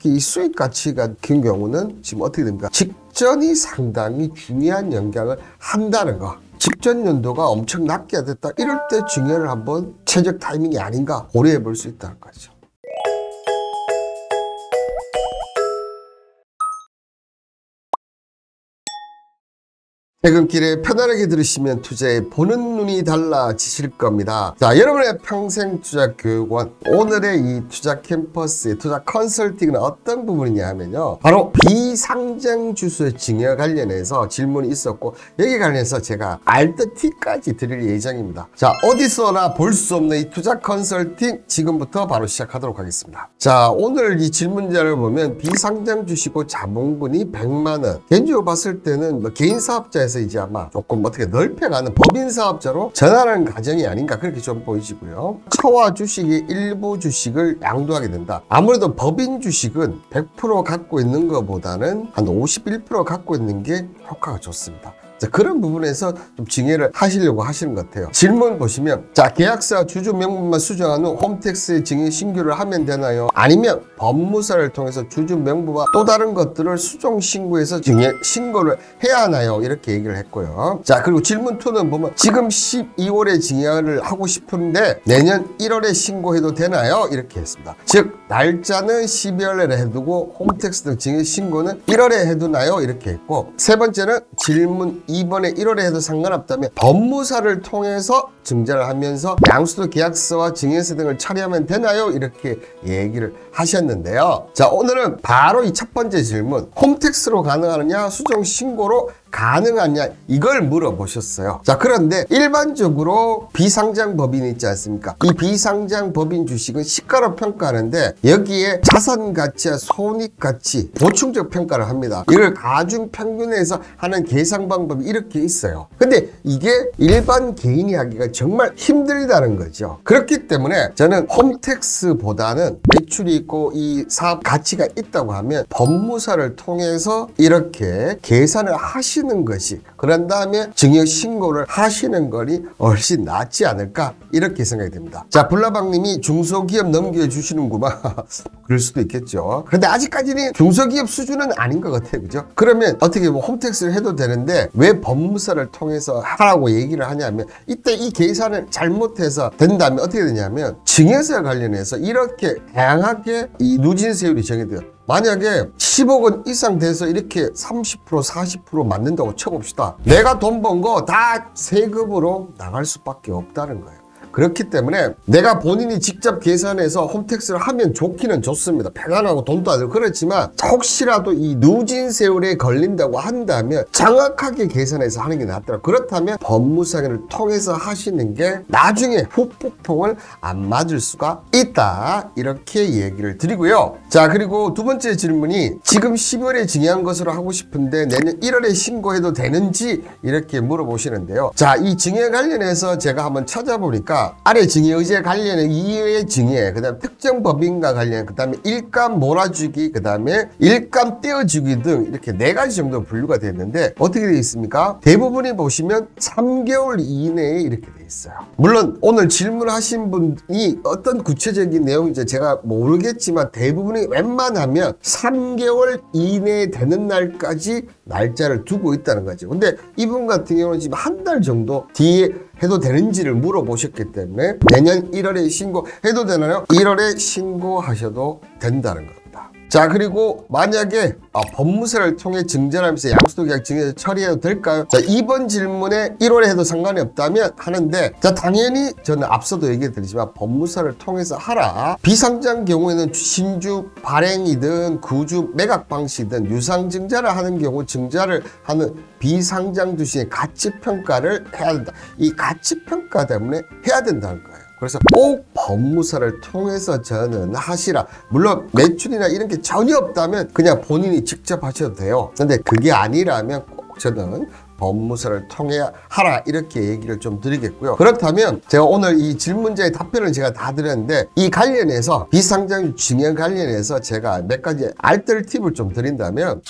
특히 이 수익 가치 같은 경우는 지금 어떻게 됩니까? 직전이 상당히 중요한 영향을 한다는 거. 직전 연도가 엄청 낮게 됐다. 이럴 때 증여를 한번 최적 타이밍이 아닌가 고려해 볼 수 있다는 거죠. 퇴근길에 편안하게 들으시면 투자에 보는 눈이 달라지실 겁니다. 자, 여러분의 평생 투자 교육원 오늘의 이 투자 캠퍼스의 투자 컨설팅은 어떤 부분이냐 하면요. 바로 비상장 주수의 증여 관련해서 질문이 있었고 여기 관련해서 제가 알뜰티까지 드릴 예정입니다. 자, 어디서나 볼 수 없는 이 투자 컨설팅 지금부터 바로 시작하도록 하겠습니다. 자, 오늘 이 질문자를 보면 비상장 주시고 자본금이 100만 원. 개인적으로 봤을 때는 뭐 개인 사업자에서 이제 아마 조금 어떻게 넓혀가는 법인 사업자로 전환하는 과정이 아닌가 그렇게 좀 보이시고요. 처와 주식의 일부 주식을 양도하게 된다. 아무래도 법인 주식은 100% 갖고 있는 것보다는 한 51% 갖고 있는 게 효과가 좋습니다. 자, 그런 부분에서 좀 증여를 하시려고 하시는 것 같아요. 질문 보시면 자 계약서 주주 명부만 수정한 후 홈택스 증여 신규를 하면 되나요? 아니면 법무사를 통해서 주주 명부와 또 다른 것들을 수정 신고해서 증여 신고를 해야 하나요? 이렇게 얘기를 했고요. 자 그리고 질문 2는 보면 지금 12월에 증여를 하고 싶은데 내년 1월에 신고해도 되나요? 이렇게 했습니다. 즉 날짜는 12월에 해두고 홈택스 등 증여 신고는 1월에 해두나요? 이렇게 했고 세 번째는 질문 이번에 1월에 해도 상관없다면 법무사를 통해서 증자를 하면서 양수도 계약서와 증여세 등을 처리하면 되나요? 이렇게 얘기를 하셨는데요. 자 오늘은 바로 이 첫 번째 질문 홈택스로 가능하느냐 수정 신고로 가능하냐 이걸 물어보셨어요. 자 그런데 일반적으로 비상장 법인 있지 않습니까? 이 비상장 법인 주식은 시가로 평가하는데 여기에 자산 가치와 손익 가치 보충적 평가를 합니다. 이걸 가중 평균에서 하는 계산 방법이 이렇게 있어요. 근데 이게 일반 개인이 하기가 정말 힘들다는 거죠. 그렇기 때문에 저는 홈택스보다는 매출이 있고 이 사업 가치가 있다고 하면 법무사를 통해서 이렇게 계산을 하시 하시는 것이 그런 다음에 증여 신고를 하시는 것이 훨씬 낫지 않을까 이렇게 생각이 됩니다. 자 불나방님이 중소기업 넘겨주시는구만 그럴 수도 있겠죠. 그런데 아직까지는 중소기업 수준은 아닌 것 같아요. 그죠? 그러면 어떻게 뭐 홈택스를 해도 되는데 왜 법무사를 통해서 하라고 얘기를 하냐면 이때 이 계산을 잘못해서 된다면 어떻게 되냐면 증여세 관련해서 이렇게 다양하게 이 누진세율이 정해져요. 만약에 10억 원 이상 돼서 이렇게 30% 40% 맞는다고 쳐봅시다. 내가 돈 번 거 다 세금으로 나갈 수밖에 없다는 거예요. 그렇기 때문에 내가 본인이 직접 계산해서 홈택스를 하면 좋기는 좋습니다. 편안하고 돈도 안 들고 그렇지만 혹시라도 이 누진 세율에 걸린다고 한다면 정확하게 계산해서 하는 게 낫더라. 그렇다면 법무상을 통해서 하시는 게 나중에 후폭풍을 안 맞을 수가 있다. 이렇게 얘기를 드리고요. 자 그리고 두 번째 질문이 지금 10월에 증여한 것으로 하고 싶은데 내년 1월에 신고해도 되는지 이렇게 물어보시는데요. 자 이 증여 관련해서 제가 한번 찾아보니까 아래 증여 의제 관련해 이외의 증여 그다음 특정 법인과 관련 그다음에 일감 몰아주기 그다음에 일감 떼어주기 등 이렇게 네 가지 정도 분류가 됐는데 어떻게 되어 있습니까? 대부분이 보시면 3개월 이내에 이렇게 돼 있어요. 물론 오늘 질문하신 분이 어떤 구체적인 내용인지 제가 모르겠지만 대부분이 웬만하면 3개월 이내에 되는 날까지 날짜를 두고 있다는 거죠. 근데 이분 같은 경우는 지금 한 달 정도 뒤에 해도 되는지를 물어보셨기 때문에 내년 1월에 신고해도 되나요? 1월에 신고하셔도 된다는 겁니다. 자 그리고 만약에 아, 법무사를 통해 증전하면서 양수도 계약 증여 처리해도 될까요? 자 이번 질문에 1월에 해도 상관이 없다면 하는데 자 당연히 저는 앞서도 얘기 드리지만 법무사를 통해서 하라. 비상장 경우에는 신주 발행이든 구주 매각 방식이든 유상 증자를 하는 경우 증자를 하는 비상장 주식의 가치 평가를 해야 된다. 이 가치 평가 때문에 해야 된다는 거예요 그래서 꼭 법무사를 통해서 저는 하시라. 물론 매출이나 이런 게 전혀 없다면 그냥 본인이 직접 하셔도 돼요. 근데 그게 아니라면 꼭 저는 법무사를 통해 하라 이렇게 얘기를 좀 드리겠고요. 그렇다면 제가 오늘 이 질문자의 답변을 제가 다 드렸는데 이 관련해서 비상장 증여 관련해서 제가 몇 가지 알뜰 팁을 좀 드린다면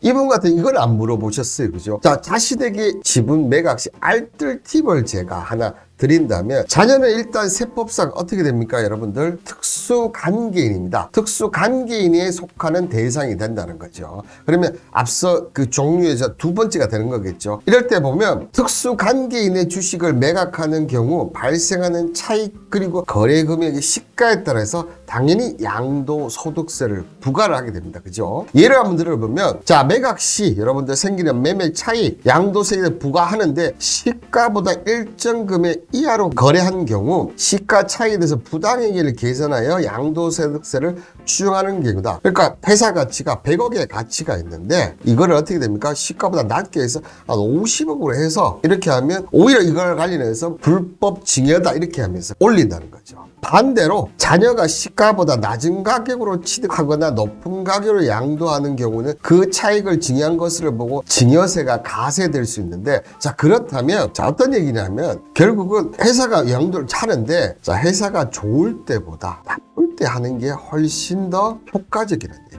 이분 같은 이걸 안 물어보셨어요. 그죠? 자, 자신에게 지분 매각 시 알뜰 팁을 제가 하나 드린다면 자녀는 일단 세법상 어떻게 됩니까 여러분들? 특수관계인입니다. 특수관계인에 속하는 대상이 된다는 거죠. 그러면 앞서 그 종류에서 두 번째가 되는 거겠죠. 이럴 때 보면 특수관계인의 주식을 매각하는 경우 발생하는 차익 그리고 거래 금액의 시가에 따라서 당연히 양도 소득세를 부과를 하게 됩니다. 그죠? 예를 한번 들어보면 자 매각 시 여러분들 생기는 매매 차익 양도세를 부과하는데 시가보다 일정 금액 이하로 거래한 경우 시가 차익에 대해서 부당행위를 계산하여 양도소득세를 추정하는 경우다. 그러니까 회사 가치가 100억의 가치가 있는데 이거를 어떻게 됩니까? 시가보다 낮게 해서 한 50억으로 해서 이렇게 하면 오히려 이걸 관련해서 불법 징여다 이렇게 하면서 올린다는 거죠. 반대로 자녀가 시가보다 낮은 가격으로 취득하거나 높은 가격으로 양도하는 경우는 그 차익을 징여한 것을 보고 징여세가 가세될 수 있는데 자 그렇다면 자 어떤 얘기냐면 결국은 회사가 양도를 차는데 자 회사가 좋을 때보다 나쁠 때 하는 게 훨씬 더 효과적이라는 얘기.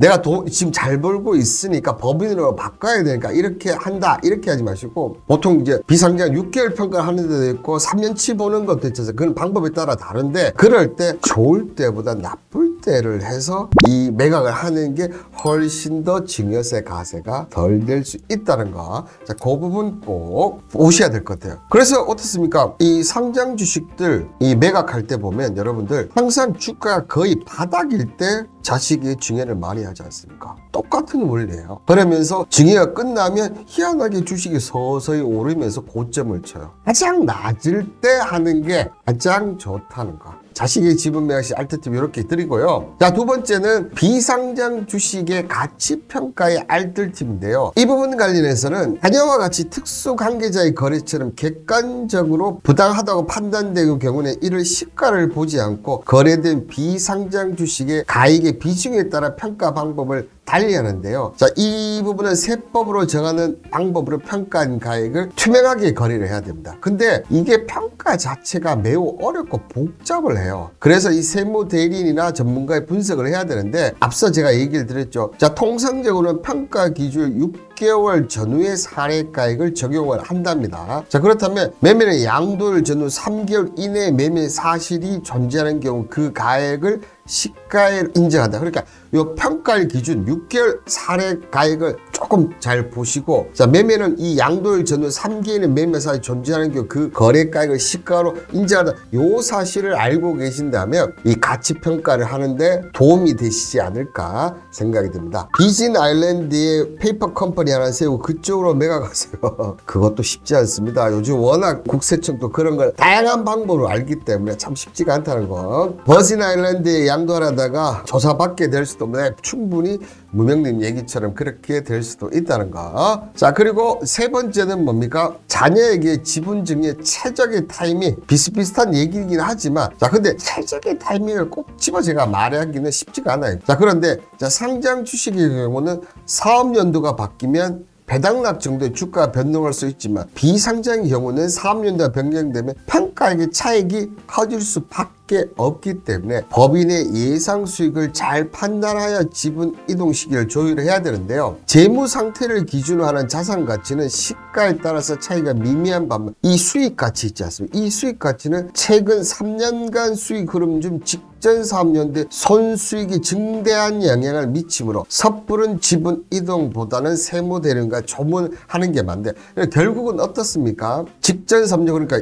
내가 돈 지금 잘 벌고 있으니까 법인으로 바꿔야 되니까 이렇게 한다 이렇게 하지 마시고 보통 이제 비상장 6개월 평가를 하는 데도 있고 3년치 보는 것도 있어서 그건 방법에 따라 다른데 그럴 때 좋을 때보다 나쁠 때를 해서 이 매각을 하는 게 훨씬 더 증여세 가세가 덜 될 수 있다는 거. 자, 그 부분 꼭 보셔야 될 것 같아요. 그래서 어떻습니까? 이 상장 주식들 이 매각할 때 보면 여러분들 항상 주가가 거의 바닥일 때 자식이 증여를 많이 하지 않습니까? 똑같은 원리예요. 그러면서 증여가 끝나면 희한하게 주식이 서서히 오르면서 고점을 쳐요. 가장 낮을 때 하는 게 가장 좋다는 거. 자식의 지분 매각 시 알트팁 이렇게 드리고요. 자, 두 번째는 비상장 주식의 가치 평가의 알뜰팁인데요. 이 부분 관련해서는 자녀와 같이 특수 관계자의 거래처럼 객관적으로 부당하다고 판단되는 경우는 이를 시가를 보지 않고 거래된 비상장 주식의 가액의 비중에 따라 평가 방법을 달리 하는데요. 자, 이 부분은 세법으로 정하는 방법으로 평가한 가액을 투명하게 거래를 해야 됩니다. 근데 이게 평가 자체가 매우 어렵고 복잡을 해요. 그래서 이 세무 대리인이나 전문가의 분석을 해야 되는데 앞서 제가 얘기를 드렸죠. 자, 통상적으로는 평가 기준 6 개월 전후의 사례가액을 적용을 한답니다. 자, 그렇다면 매매는 양도일 전후 3개월 이내 매매 사실이 존재하는 경우 그 가액을 시가에 인정한다. 그러니까 이 평가일 기준 6개월 사례 가액을 조금 잘 보시고 자 매매는 이 양도일 전후 3개월의 매매 사례 존재하는 경우 그 거래 가액을 시가로 인정한다. 요 사실을 알고 계신다면 이 가치 평가를 하는데 도움이 되시지 않을까 생각이 듭니다. 버진 아일랜드에 페이퍼 컴퍼니 하나 세우고 그쪽으로 매각하세요. 그것도 쉽지 않습니다. 요즘 워낙 국세청도 그런 걸 다양한 방법으로 알기 때문에 참 쉽지가 않다는 거. 버진 아일랜드에 양도하다가 조사받게 될 수도 네, 충분히 무명님 얘기처럼 그렇게 될 수도 있다는 거. 자 그리고 세 번째는 뭡니까? 자녀에게 지분 증여 최적의 타이밍 비슷비슷한 얘기이긴 하지만 자 근데 최적의 타이밍을 꼭 집어 제가 말하기는 쉽지가 않아요. 자 그런데 자 상장 주식의 경우는 사업 연도가 바뀌면 배당락 정도의 주가가 변동할 수 있지만 비상장의 경우는 사업연도가 변경되면 평 가액의 차익이 커질 수밖에 없기 때문에 법인의 예상 수익을 잘 판단하여 지분 이동 시기를 조율해야 되는데요. 재무 상태를 기준으로 하는 자산 가치는 시가에 따라서 차이가 미미한 반면 이 수익 가치 있지 않습니까? 이 수익 가치는 최근 3년간 수익 흐름 중 직전 3년대 손수익이 증대한 영향을 미치므로 섣부른 지분 이동보다는 세무 대련과 조문하는 게 맞는데 결국은 어떻습니까? 직전 3년 그러니까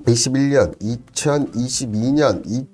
2021년, 2022년,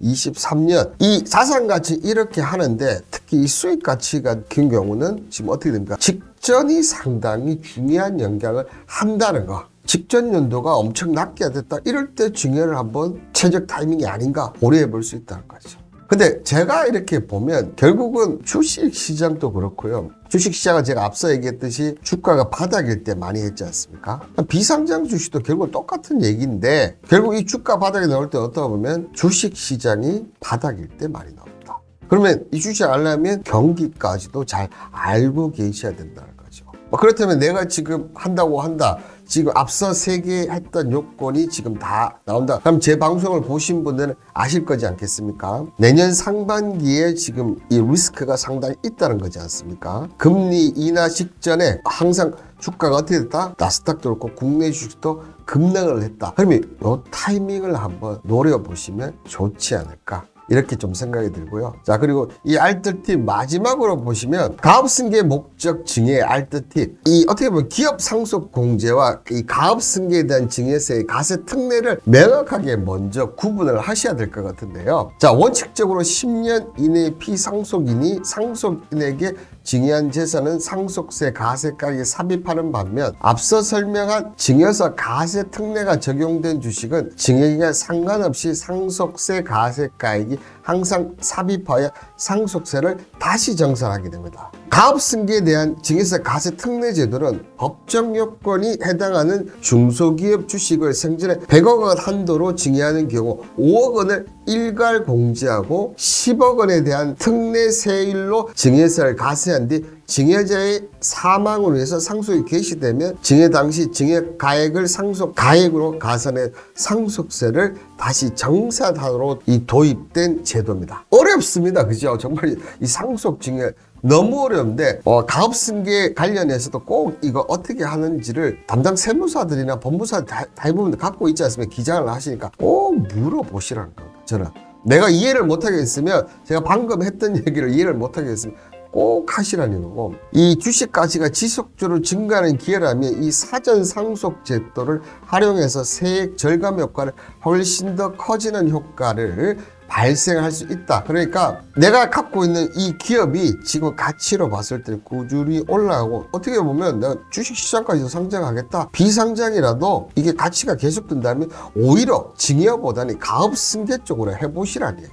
2023년 이 자산 가치 이렇게 하는데 특히 이 수익 가치 같은 경우는 지금 어떻게 됩니까? 직전이 상당히 중요한 영향을 한다는 거. 직전 연도가 엄청 낮게 됐다. 이럴 때 증여를 한번 최적 타이밍이 아닌가 고려해 볼 수 있다는 거죠. 근데 제가 이렇게 보면 결국은 주식 시장도 그렇고요. 주식 시장은 제가 앞서 얘기했듯이 주가가 바닥일 때 많이 했지 않습니까? 비상장 주식도 결국 똑같은 얘기인데 결국 이 주가 바닥에 나올 때 어떻게 보면 주식 시장이 바닥일 때 많이 나옵니다. 그러면 이 주식 알려면 경기까지도 잘 알고 계셔야 된다는 거죠. 뭐 그렇다면 내가 지금 한다고 한다. 지금 앞서 세 개 했던 요건이 지금 다 나온다. 그럼 제 방송을 보신 분들은 아실 거지 않겠습니까? 내년 상반기에 지금 이 리스크가 상당히 있다는 거지 않습니까? 금리 인하 직전에 항상 주가가 어떻게 됐다? 나스닥도 그렇고 국내 주식도 급락을 했다. 그러면 이 타이밍을 한번 노려보시면 좋지 않을까. 이렇게 좀 생각이 들고요. 자, 그리고 이 알뜰팁 마지막으로 보시면 가업승계 목적 증여 알뜰팁. 이 어떻게 보면 기업 상속 공제와 이 가업승계에 대한 증여세의 가세 특례를 명확하게 먼저 구분을 하셔야 될 것 같은데요. 자, 원칙적으로 10년 이내 피상속인이 상속인에게 증여한 재산은 상속세 가세가액에 삽입하는 반면 앞서 설명한 증여서 가세 특례가 적용된 주식은 증여기간 상관없이 상속세 가세가액이 항상 삽입하여 상속세를 다시 정산하게 됩니다. 가업승계에 대한 증여세 가세 특례 제도는 법정 요건이 해당하는 중소기업 주식을 생전에 100억 원 한도로 증여하는 경우 5억 원을 일괄 공제하고 10억 원에 대한 특례 세율로 증여세를 가세한 뒤 증여자의 사망으로 해서 상속이 개시되면 증여 당시 증여 가액을 상속 가액으로 가산해 상속세를 다시 정산하도록 이 도입된 제도입니다. 어렵습니다. 그죠? 정말 이 상속 증여 너무 어려운데 어, 가업승계 관련해서도 꼭 이거 어떻게 하는지를 담당 세무사들이나 법무사 다, 대부분 갖고 있지 않습니까? 기장을 하시니까 꼭 물어보시라는 겁니다. 저는 내가 이해를 못하겠으면 제가 방금 했던 얘기를 이해를 못하겠으면 꼭 하시라는 거고 이 주식 가치가 지속적으로 증가하는 기회라면 이 사전 상속 제도를 활용해서 세액 절감 효과를 훨씬 더 커지는 효과를 발생할 수 있다. 그러니까 내가 갖고 있는 이 기업이 지금 가치로 봤을 때 꾸준히 올라가고 어떻게 보면 내가 주식 시장까지 상장하겠다. 비상장이라도 이게 가치가 계속된다면 오히려 증여보다는 가업 승계 쪽으로 해보시라는.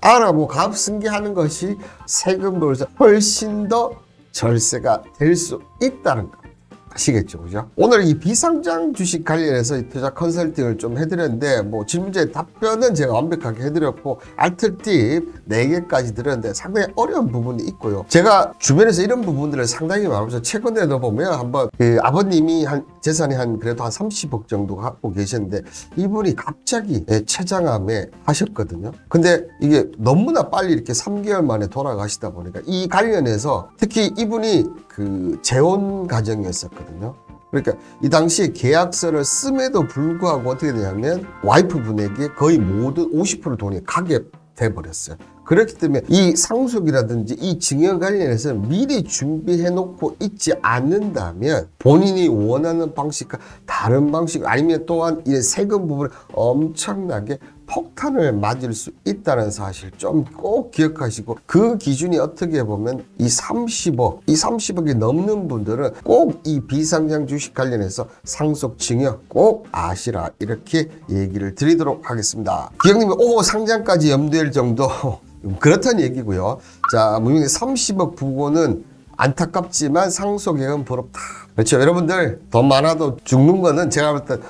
알아보고 가업 승계하는 것이 세금 벌서 훨씬 더 절세가 될 수 있다는 것. 아시겠죠, 그죠? 오늘 이 비상장 주식 관련해서 이 투자 컨설팅을 좀 해드렸는데, 뭐 질문제 답변은 제가 완벽하게 해드렸고, 알뜰팁 4개까지 드렸는데 상당히 어려운 부분이 있고요. 제가 주변에서 이런 부분들을 상당히 많아서 최근에도 보면 한번 그 아버님이 한 재산이 한 그래도 한 30억 정도 갖고 계셨는데, 이분이 갑자기 예, 췌장암에 하셨거든요. 근데 이게 너무나 빨리 이렇게 3개월 만에 돌아가시다 보니까 이 관련해서 특히 이분이 그 재혼 가정이었었거든요. 그러니까 이 당시에 계약서를 씀에도 불구하고 어떻게 되냐면 와이프분에게 거의 모든 50% 돈이 가게 돼 버렸어요. 그렇기 때문에 이 상속이라든지 이 증여 관련해서 미리 준비해 놓고 있지 않는다면 본인이 원하는 방식과 다른 방식 아니면 또한 이 세금 부분을 엄청나게 폭탄을 맞을 수 있다는 사실 좀 꼭 기억하시고 그 기준이 어떻게 보면 이 30억, 이 30억이 넘는 분들은 꼭 이 비상장 주식 관련해서 상속 증여 꼭 아시라 이렇게 얘기를 드리도록 하겠습니다. 기영님이 오 상장까지 염두할 정도 그렇다는 얘기고요. 자, 무명의 30억 부고는 안타깝지만 상속액은 부럽다. 그렇죠. 여러분들 돈 많아도 죽는 거는 제가 볼때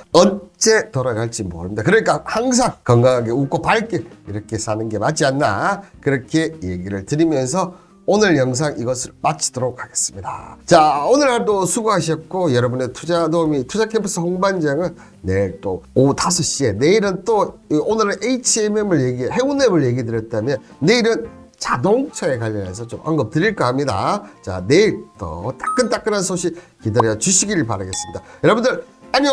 언제 돌아갈지 모릅니다. 그러니까 항상 건강하게 웃고 밝게 이렇게 사는 게 맞지 않나 그렇게 얘기를 드리면서 오늘 영상 이것을 마치도록 하겠습니다. 자, 오늘 하루도 수고하셨고 여러분의 투자 도움이 투자 캠퍼스 홍반장은 내일 또 오후 5시에 내일은 또 오늘은 HMM을 얘기 해운앱을 얘기 드렸다면 내일은 자동차에 관련해서 좀 언급 드릴까 합니다. 자, 내일 또 따끈따끈한 소식 기다려 주시길 바라겠습니다. 여러분들 안녕!